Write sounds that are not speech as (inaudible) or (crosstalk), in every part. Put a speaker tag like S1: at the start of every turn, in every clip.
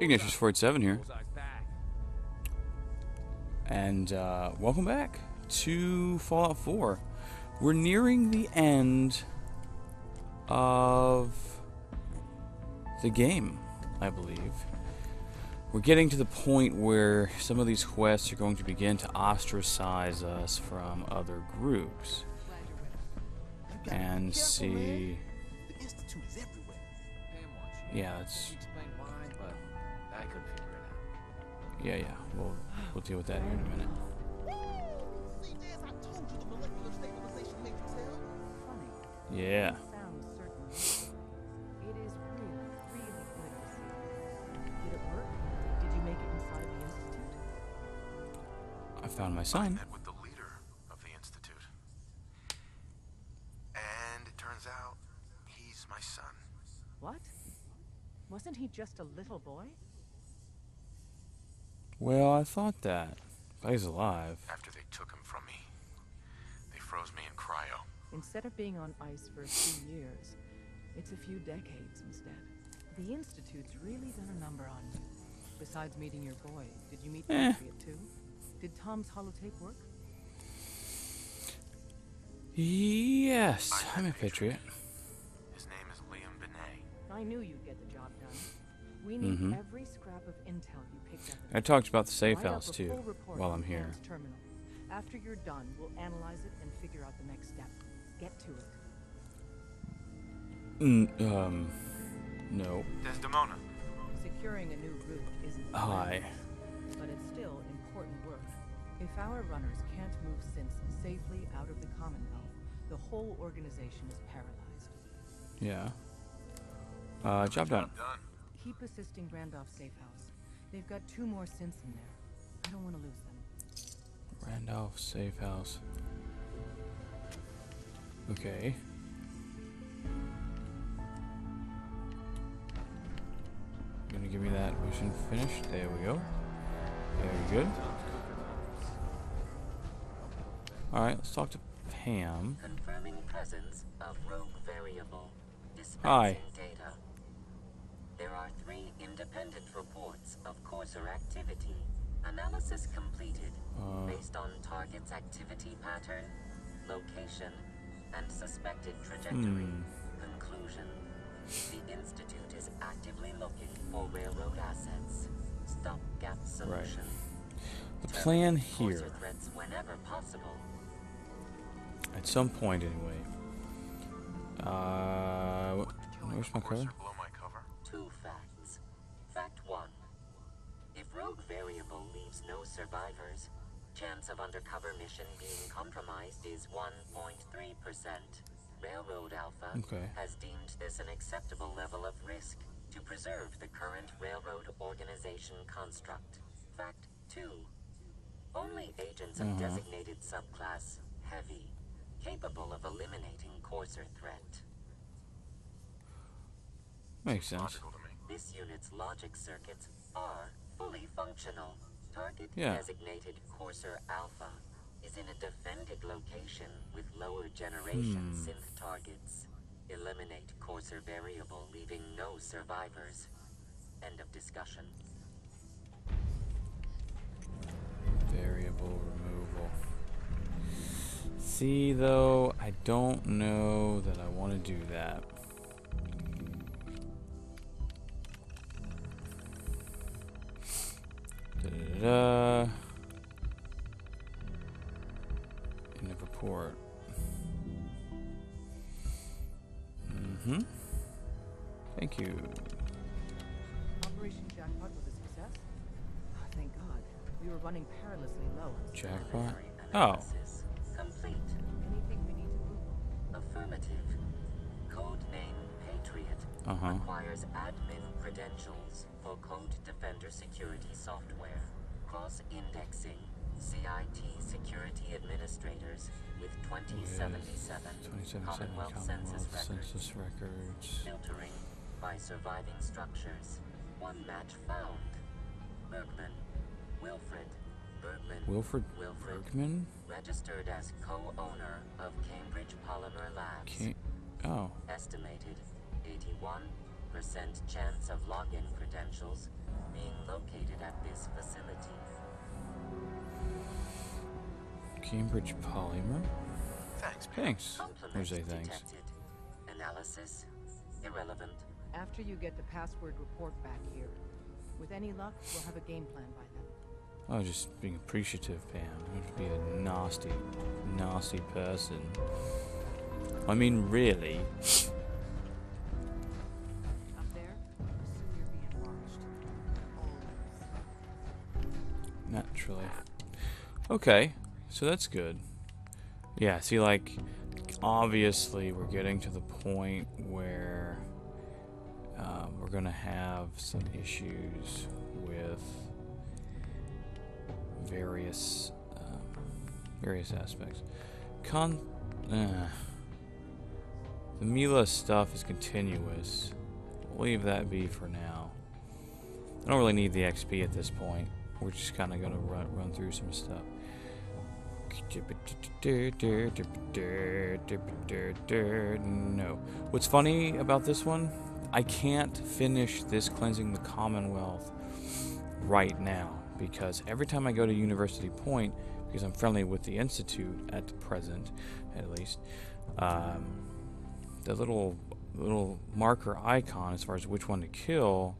S1: Ignatius 47 here. And uh, welcome back to Fallout 4. We're nearing the end of the game, I believe. We're getting to the point where some of these quests are going to begin to ostracize us from other groups. And see.
S2: The Institute is everywhere.
S1: Yeah, that's.
S3: Explain why, I could figure it out.
S1: Yeah, yeah. We'll, we'll deal with that here in a minute.
S2: See, Des, I told you the molecular stabilization matrix held.
S4: Funny.
S1: Yeah. (laughs)
S4: It is really, really good to see. Did it work? Did you make it inside the institute?
S1: I found my
S5: I met with the leader of the institute. And it turns out he's my son.
S4: What? Wasn't he just a little boy?
S1: Well, I thought that. But he's alive.
S5: After they took him from me, they froze me in cryo.
S4: Instead of being on ice for a few years, it's a few decades instead. The institute's really done a number on you. Besides meeting your boy, did you meet
S1: Eh.
S4: Patriot too? Did Tom's holotape work?
S1: Yes,
S5: I'm
S1: I'm
S5: a
S1: a patriot.
S5: His name is Liam Binet.
S4: I knew you'd get the job done. We need
S1: Mhm.
S4: every scrap of intel you picked up.
S1: I talked about the safe house too while I'm here.
S4: Terminal. After you're done, we'll analyze it and figure out the next step. Get to it.
S1: Mm, um, no.
S5: Desdemona.
S4: Securing a new route isn't
S1: Hi.
S4: glamorous, but it's still important work. If our runners can't move Synths safely out of the Commonwealth, the whole organization is paralyzed.
S1: Yeah. Uh, job done.
S5: Done.
S4: Keep assisting Randolph Safe House. They've got two more Synths in there. I don't want to lose them.
S1: Randolph safe house. Okay. You're Gonna give me that mission finished. There we go. Very good. Alright, let's talk to Pam.
S6: Confirming presence of rogue variable.
S1: Hi.
S6: Data. There are three independent reports of courser activity. Analysis completed
S1: Uh.
S6: based on target's activity pattern, location, and suspected trajectory.
S1: Hmm.
S6: Conclusion. The Institute is actively looking for railroad assets. Stopgap solution. Right.
S1: The plan here,
S6: threats whenever possible.
S1: at some point anyway. Uh, where's my
S5: Courser
S6: survivors, chance of undercover mission being compromised is 1.3%. Railroad Alpha
S1: Okay.
S6: has deemed this an acceptable level of risk to preserve the current railroad organization construct. Fact two. Only agents of
S1: Uh-huh.
S6: designated subclass Heavy capable of eliminating courser threat.
S1: Makes sense.
S5: Logical to me.
S6: This unit's logic circuits are fully functional. Target
S1: Yeah.
S6: designated Courser Alpha is in a defended location with lower generation
S1: Hmm.
S6: synth targets. Eliminate Courser variable, leaving no survivors. End of discussion.
S1: Variable removal. See, though, I don't know that I want to do that. Da-da-da-da. End of report. Mm-hmm. Thank you.
S4: Operation Jackpot was a success? Oh, thank God. We were running perilously low.
S1: Jackpot?
S6: Preliminary
S1: Oh.
S6: Complete.
S4: Anything we need to move?
S6: Affirmative. Code name Patriot
S1: Uh-huh.
S6: requires admin credentials for Code Defender security software. Cross-indexing CIT security administrators with 2077
S1: 27
S6: Commonwealth,
S1: Commonwealth
S6: Census records.
S1: Census records.
S6: Filtering by surviving structures. One match found. Bergman. Wilfred. Bergman.
S1: Wilfred
S6: Wilfred.
S1: Bergman?
S6: Registered as co-owner of Cambridge Polymer Labs.
S1: Can't. Oh.
S6: Estimated 81 chance of login credentials being located at this facility.
S1: Cambridge Polymer.
S5: Thanks.
S1: Thanks. Or
S6: Compliments
S1: say thanks.
S6: detected. Analysis irrelevant.
S4: After you get the password report back here. With any luck, we'll have a game plan by then.
S1: I was just being appreciative, Pam. You have to be a nasty, nasty person. I mean, really. (laughs) Naturally. Okay, so that's good. Yeah, see, like, obviously, we're getting to the point where um, we're going to have some issues with various um, various aspects. Con. Uh, the Mila stuff is continuous. We'll leave that be for now. I don't really need the XP at this point. We're just kind of gonna run run through some stuff. No. What's funny about this one? I can't finish this cleansing the Commonwealth right now because every time I go to University Point, because I'm friendly with the Institute at the present, at least, um, the little little marker icon as far as which one to kill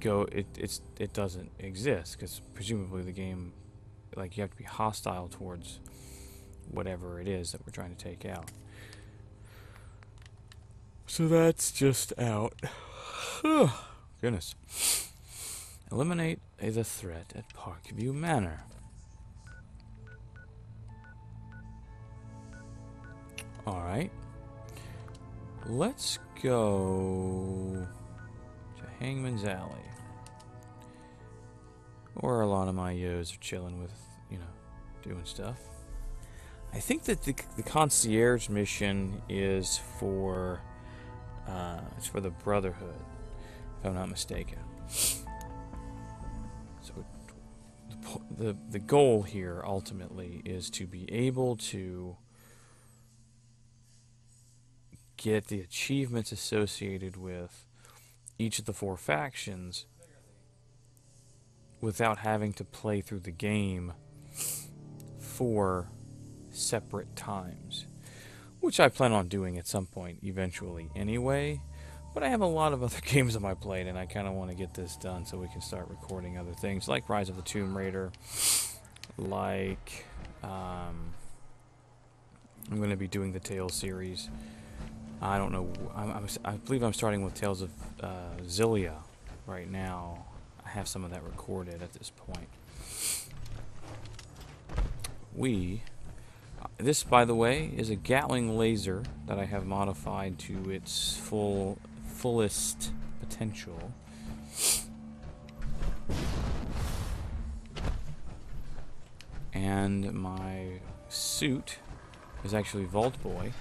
S1: go it it's it doesn't exist because presumably the game like you have to be hostile towards whatever it is that we're trying to take out. So that's just out. Goodness. Eliminate the threat at parkview manor. All right. Let's go hangman's alley or a lot of my yos are chilling with, you know, doing stuff. I think that the, the concierge mission is for uh, it's for the Brotherhood, if I'm not mistaken. So the, the the goal here ultimately is to be able to get the achievements associated with each of the four factions without having to play through the game four separate times. Which I plan on doing at some point eventually anyway. But I have a lot of other (laughs) games on my plate and I kind of want to get this done so we can start recording other things like Rise of the Tomb Raider, like um, I'm going to be doing the Tales series. I don't know. I'm, I'm, I believe I'm starting with Tales of uh, Xillia right now. I have some of that recorded at this point. We. uh, This, by the way, is a Gatling laser that I have modified to its full, fullest potential. And my suit is actually Vault Boy.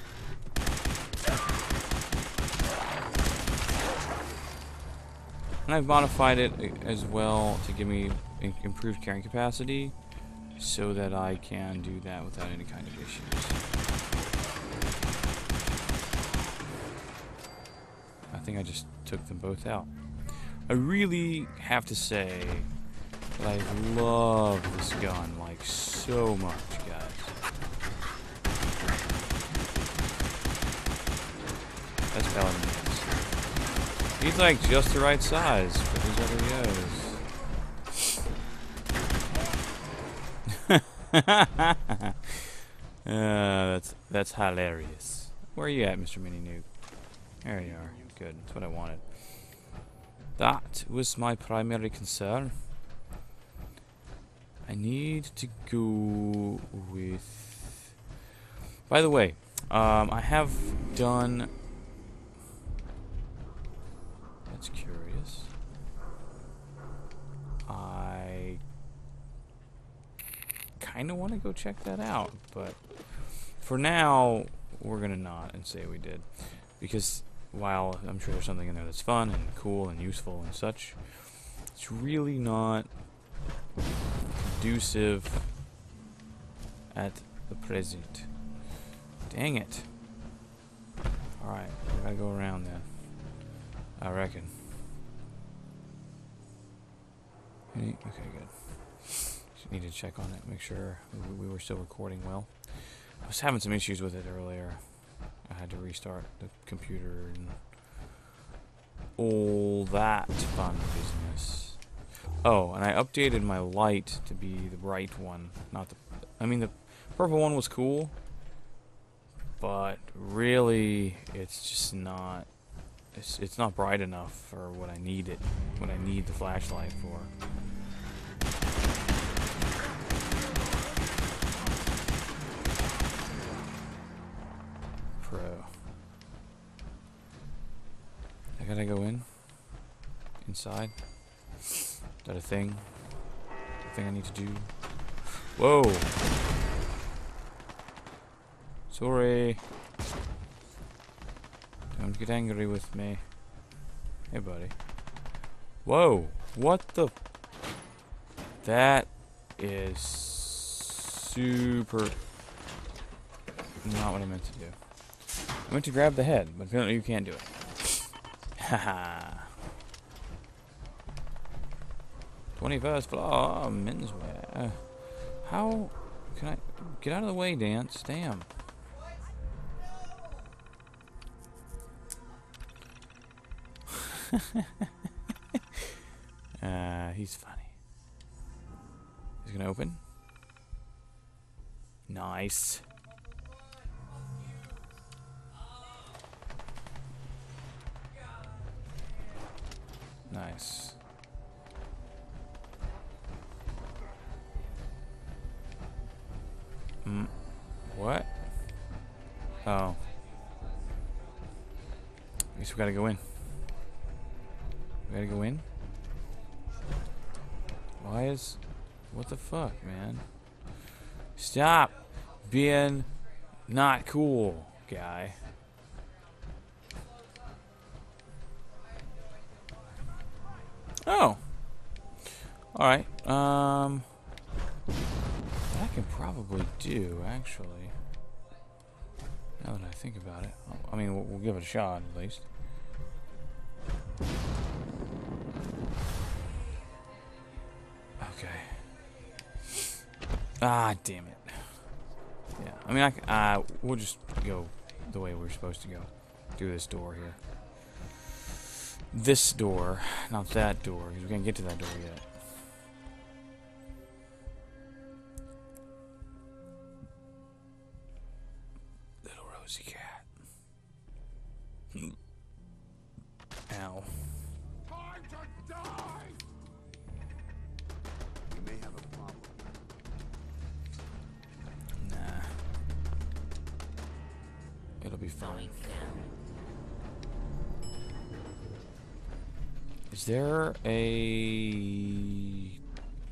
S1: And I've modified it as well to give me improved carrying capacity so that I can do that without any kind of issues. I think I just took them both out. I really have to say that I love this gun like so much, guys. That's Paladin. He's like just the right size for these other yos. (laughs) uh, that's that's hilarious. Where are you at, Mr. Mini Nuke? There you are. Good. That's what I wanted. That was my primary concern. I need to go with. By the way, um, I have done that's curious. I kind of want to go check that out, but for now, we're going to not and say we did. Because while I'm sure there's something in there that's fun and cool and useful and such, it's really not conducive at the present. Dang it. Alright, we gotta go around then. I reckon. Okay, good. Just need to check on it, make sure we, we were still recording well. I was having some issues with it earlier. I had to restart the computer and all that fun business. Oh, and I updated my light to be the bright one, not the. I mean, the purple one was cool, but really, it's just not. It's it's not bright enough for what I need it. What I need the flashlight for. Pro. I gotta go in. Inside. Is that a thing? A thing I need to do? Whoa! Sorry. Don't get angry with me. Hey, buddy. Whoa! What the? That is super. Not what I meant to do. I meant to grab the head, but apparently you can't do it. (laughs) Haha. 21st floor, menswear. How can I get out of the way, dance? Damn. (laughs) uh, he's funny. He's gonna open. Nice. Nice. Mm. What? Oh. I guess we gotta go in. Gotta go in? Why is... What the fuck, man? Stop being not cool, guy. Oh. Alright. Um... I can probably do, actually. Now that I think about it. I mean, we'll, we'll give it a shot, at least. Ah, damn it. Yeah, I mean, I, uh, we'll just go the way we're supposed to go. Through this door here. This door, not that door, because we can't get to that door yet. Is there a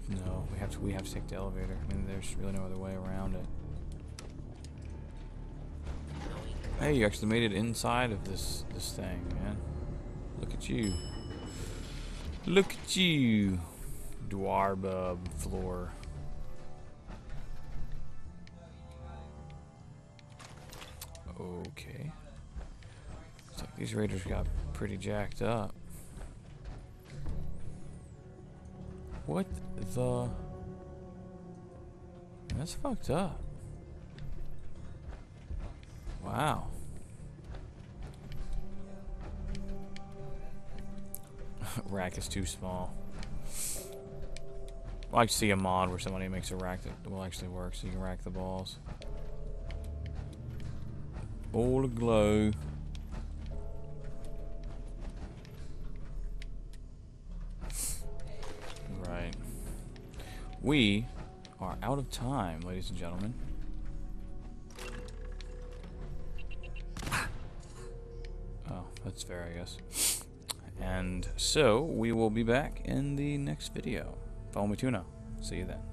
S1: no? We have to. We have to take the elevator. I mean, there's really no other way around it. Hey, you actually made it inside of this this thing, man. Look at you. Look at you, Dwarbub floor. Okay. Looks like these raiders got pretty jacked up. What the? That's fucked up. Wow. (laughs) rack is too small. I'd like to see a mod where somebody makes a rack that will actually work so you can rack the balls. All aglow. We are out of time, ladies and gentlemen. Oh, that's fair, I guess. And so, we will be back in the next video. Follow me tuna. See you then.